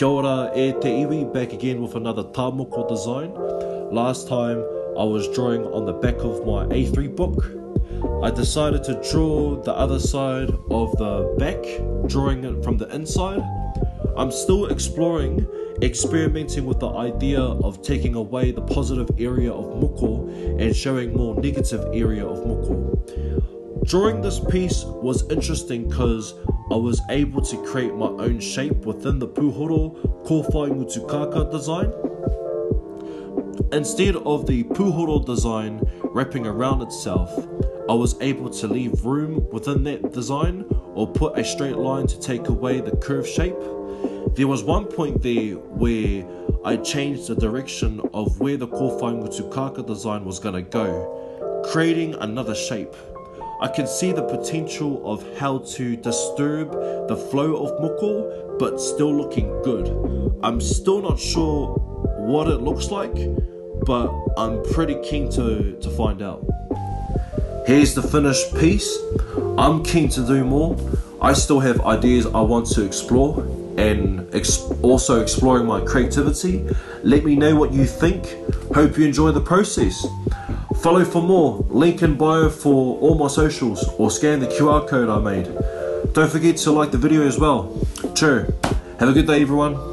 Kia ora e te iwi, back again with another Tamoko design. Last time I was drawing on the back of my A3 book. I decided to draw the other side of the back, drawing it from the inside. I'm still exploring, experimenting with the idea of taking away the positive area of muko and showing more negative area of muko. Drawing this piece was interesting because I was able to create my own shape within the Pūhoro Kōwhai Ngutukākā design. Instead of the Pūhoro design wrapping around itself, I was able to leave room within that design or put a straight line to take away the curve shape. There was one point there where I changed the direction of where the Kōwhai Ngutukākā design was going to go, creating another shape. I can see the potential of how to disturb the flow of moko, but still looking good. I'm still not sure what it looks like, but I'm pretty keen to, to find out. Here's the finished piece. I'm keen to do more. I still have ideas I want to explore and ex- also exploring my creativity. Let me know what you think. Hope you enjoy the process. Follow for more, link in bio for all my socials, or scan the QR code I made. Don't forget to like the video as well. Cheers. Have a good day, everyone.